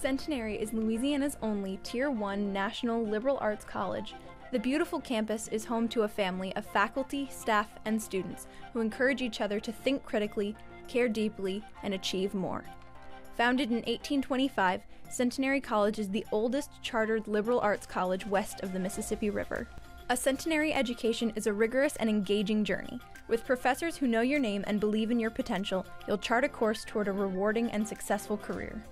Centenary is Louisiana's only Tier 1 national liberal arts college. The beautiful campus is home to a family of faculty, staff, and students who encourage each other to think critically, care deeply, and achieve more. Founded in 1825, Centenary College is the oldest chartered liberal arts college west of the Mississippi River. A centenary education is a rigorous and engaging journey. With professors who know your name and believe in your potential, you'll chart a course toward a rewarding and successful career.